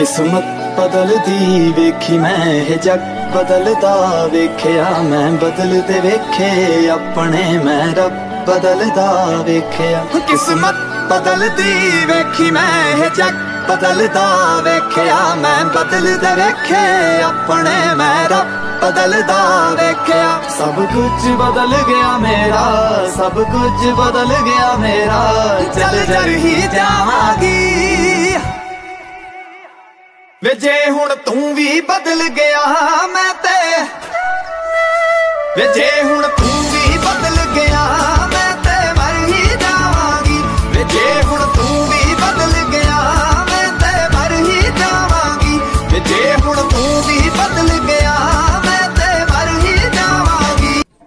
ਕਿਸਮਤ ਬਦਲਦੀ ਵੇਖੀ ਮੈਂ ਇਹ ਜੱਗ ਬਦਲਦਾ ਵੇਖਿਆ ਮੈਂ ਬਦਲਦੇ ਵੇਖੇ ਆਪਣੇ ਮੈਂ ਰੱਬ ਬਦਲਦਾ ਵੇਖਿਆ ਕਿਸਮਤ ਬਦਲਦੀ ਵੇਖੀ ਮੈਂ ਇਹ ਜੱਗ ਬਦਲਦਾ ਵੇਖਿਆ ਮੈਂ ਬਦਲਦੇ ਵੇਖੇ ਆਪਣੇ ਮੈਂ ਰੱਬ ਬਦਲਦਾ ਵੇਖਿਆ ਸਭ ਕੁਝ ਬਦਲ ਗਿਆ ਮੇਰਾ ਸਭ ਕੁਝ ਬਦਲ ਗਿਆ ਮੇਰਾ ਚੱਲ ਜਰ ਹੀ ਜਾਵਾਂਗੀ ਵੇ ਜੇ ਹੁਣ ਤੂੰ ਵੀ ਬਦਲ ਗਿਆ ਮੈਂ ਤੇ ਵੇ ਜੇ ਹੁਣ ਤੂੰ ਵੀ